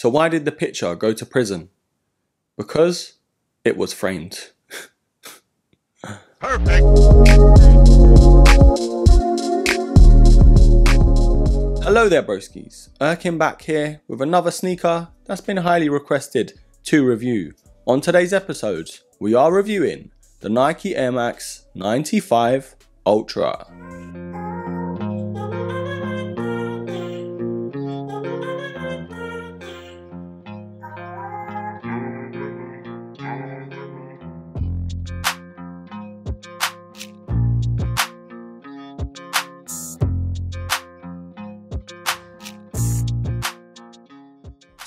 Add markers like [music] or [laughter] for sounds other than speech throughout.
So why did the picture go to prison? Because it was framed. [laughs] Perfect. Hello there broskies, Erkin back here with another sneaker that's been highly requested to review. On today's episode, we are reviewing the Nike Air Max 95 Ultra.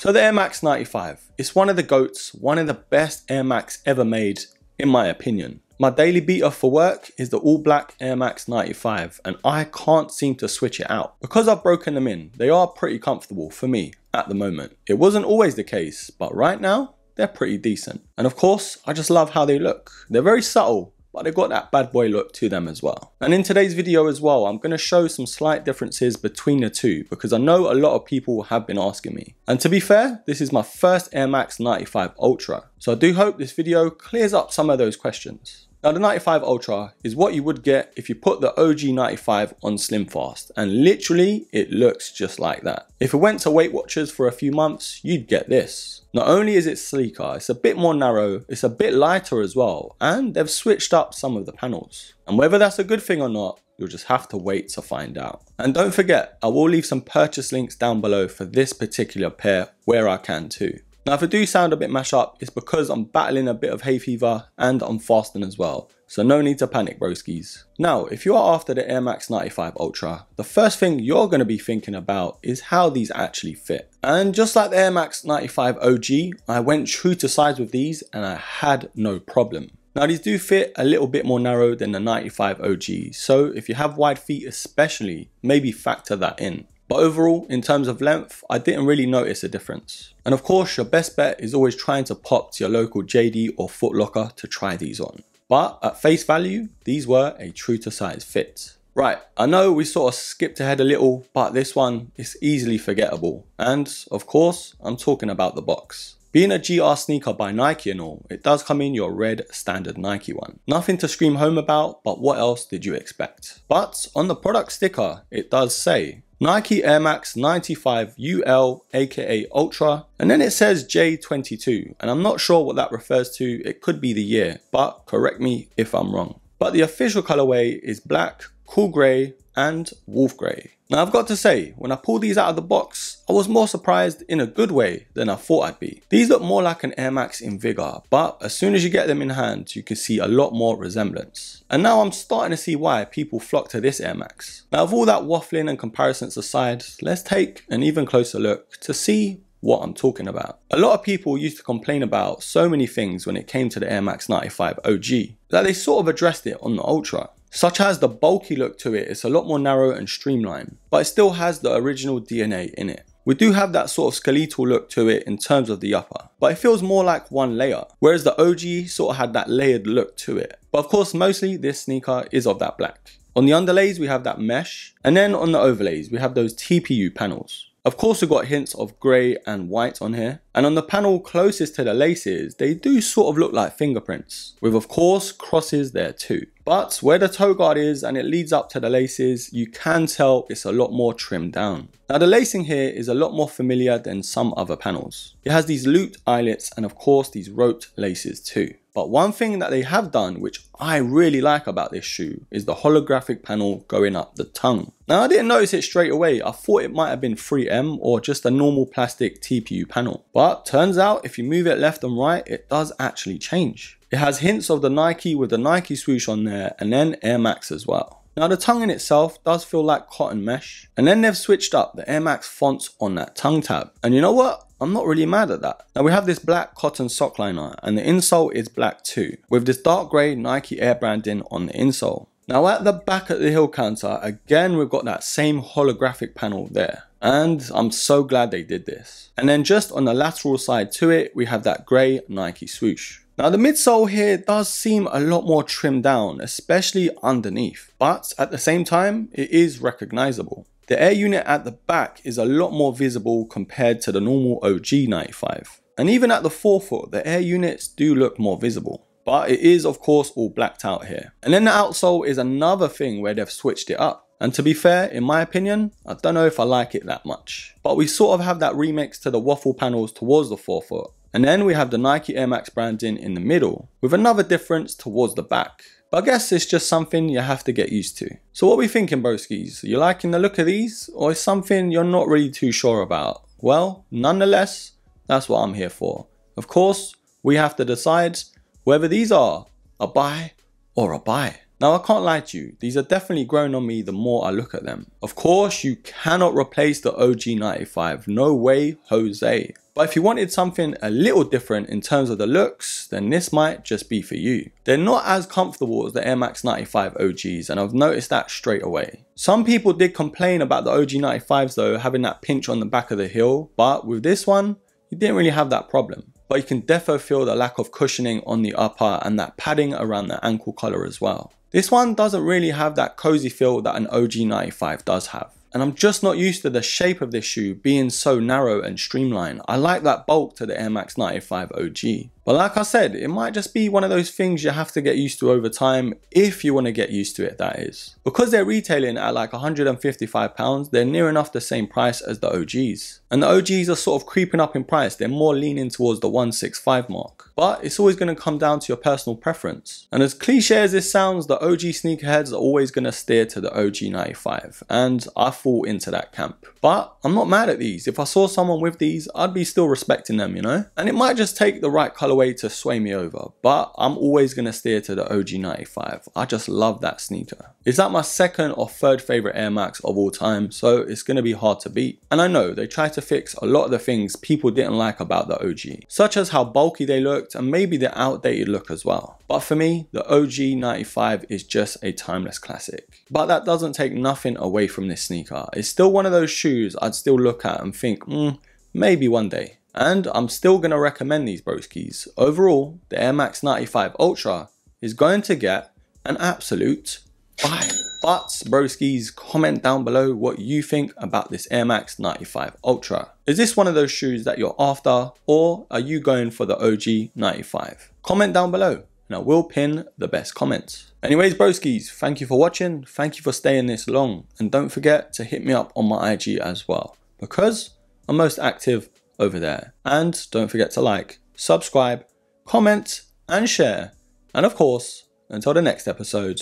So the Air Max 95, it's one of the GOATs, one of the best Air Max ever made, in my opinion. My daily beater for work is the all black Air Max 95 and I can't seem to switch it out. Because I've broken them in, they are pretty comfortable for me at the moment. It wasn't always the case, but right now, they're pretty decent. And of course, I just love how they look. They're very subtle, but they've got that bad boy look to them as well. And in today's video as well, I'm going to show some slight differences between the two because I know a lot of people have been asking me. And to be fair, this is my first Air Max 95 Ultra. So I do hope this video clears up some of those questions. Now the 95 Ultra is what you would get if you put the OG 95 on SlimFast and literally it looks just like that. If it went to Weight Watchers for a few months, you'd get this. Not only is it sleeker, it's a bit more narrow, it's a bit lighter as well, and they've switched up some of the panels. And whether that's a good thing or not, you'll just have to wait to find out. And don't forget, I will leave some purchase links down below for this particular pair where I can too. Now if I do sound a bit mash up, it's because I'm battling a bit of hay fever and I'm fasting as well. So no need to panic broskies. Now, if you are after the Air Max 95 Ultra, the first thing you're going to be thinking about is how these actually fit. And just like the Air Max 95 OG, I went true to size with these and I had no problem. Now these do fit a little bit more narrow than the 95 OG, so if you have wide feet especially, maybe factor that in. But overall, in terms of length, I didn't really notice a difference. And of course, your best bet is always trying to pop to your local JD or Footlocker to try these on. But at face value, these were a true to size fit. Right, I know we sort of skipped ahead a little, but this one is easily forgettable. And of course, I'm talking about the box. Being a GR sneaker by Nike and all, it does come in your red standard Nike one. Nothing to scream home about, but what else did you expect? But on the product sticker, it does say Nike Air Max 95 UL aka Ultra and then it says J22 and I'm not sure what that refers to, it could be the year, but correct me if I'm wrong. But the official colorway is black, cool grey and wolf grey. Now I've got to say, when I pulled these out of the box, I was more surprised in a good way than I thought I'd be. These look more like an Air Max Invigor, but as soon as you get them in hand, you can see a lot more resemblance. And now I'm starting to see why people flock to this Air Max. Now of all that waffling and comparisons aside, let's take an even closer look to see what I'm talking about. A lot of people used to complain about so many things when it came to the Air Max 95 OG that they sort of addressed it on the Ultra such as the bulky look to it, it's a lot more narrow and streamlined, but it still has the original DNA in it. We do have that sort of skeletal look to it in terms of the upper, but it feels more like one layer, whereas the OG sort of had that layered look to it. But of course, mostly this sneaker is of that black. On the underlays, we have that mesh, and then on the overlays, we have those TPU panels. Of course we've got hints of grey and white on here. And on the panel closest to the laces, they do sort of look like fingerprints, with of course crosses there too. But where the toe guard is and it leads up to the laces, you can tell it's a lot more trimmed down. Now the lacing here is a lot more familiar than some other panels. It has these looped eyelets and of course these roped laces too. But one thing that they have done, which I really like about this shoe, is the holographic panel going up the tongue. Now I didn't notice it straight away, I thought it might have been 3M or just a normal plastic TPU panel. But turns out if you move it left and right, it does actually change. It has hints of the Nike with the Nike swoosh on there and then Air Max as well. Now the tongue in itself does feel like cotton mesh and then they've switched up the Air Max fonts on that tongue tab. And you know what? I'm not really mad at that. Now we have this black cotton sock liner and the insole is black too with this dark grey Nike Air branding on the insole. Now at the back of the heel counter, again we've got that same holographic panel there. And I'm so glad they did this. And then just on the lateral side to it, we have that grey Nike swoosh. Now the midsole here does seem a lot more trimmed down, especially underneath, but at the same time, it is recognizable. The air unit at the back is a lot more visible compared to the normal OG 95. And even at the forefoot, the air units do look more visible. But it is of course all blacked out here. And then the outsole is another thing where they've switched it up. And to be fair, in my opinion, I don't know if I like it that much. But we sort of have that remix to the waffle panels towards the forefoot. And then we have the Nike Air Max branding in the middle, with another difference towards the back. But I guess it's just something you have to get used to. So what are we thinking broskies? You liking the look of these? Or is something you're not really too sure about? Well, nonetheless, that's what I'm here for. Of course, we have to decide whether these are a buy or a bye. Now I can't lie to you, these are definitely growing on me the more I look at them. Of course, you cannot replace the OG 95, no way Jose. But if you wanted something a little different in terms of the looks, then this might just be for you. They're not as comfortable as the Air Max 95 OGs and I've noticed that straight away. Some people did complain about the OG 95s though having that pinch on the back of the heel, but with this one, you didn't really have that problem. But you can defo feel the lack of cushioning on the upper and that padding around the ankle collar as well. This one doesn't really have that cozy feel that an OG 95 does have and I'm just not used to the shape of this shoe being so narrow and streamlined. I like that bulk to the Air Max 95 OG. But like I said, it might just be one of those things you have to get used to over time if you want to get used to it, that is. Because they're retailing at like £155, they're near enough the same price as the OGs. And the OGs are sort of creeping up in price, they're more leaning towards the 165 mark. But it's always going to come down to your personal preference. And as cliche as this sounds, the OG sneakerheads are always going to steer to the OG 95. And I fall into that camp. But I'm not mad at these. If I saw someone with these, I'd be still respecting them, you know? And it might just take the right colorway to sway me over, but I'm always gonna steer to the OG 95. I just love that sneaker. Is that my second or third favorite Air Max of all time, so it's gonna be hard to beat. And I know they tried to fix a lot of the things people didn't like about the OG, such as how bulky they looked and maybe the outdated look as well. But for me, the OG 95 is just a timeless classic. But that doesn't take nothing away from this sneaker. It's still one of those shoes I'd still look at and think, hmm, maybe one day. And I'm still going to recommend these broskies. Overall, the Air Max 95 Ultra is going to get an absolute buy. But broskies, comment down below what you think about this Air Max 95 Ultra. Is this one of those shoes that you're after or are you going for the OG 95? Comment down below and I will pin the best comments. Anyways, broskies, thank you for watching. Thank you for staying this long. And don't forget to hit me up on my IG as well because I'm most active over there. And don't forget to like, subscribe, comment, and share. And of course, until the next episode,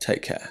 take care.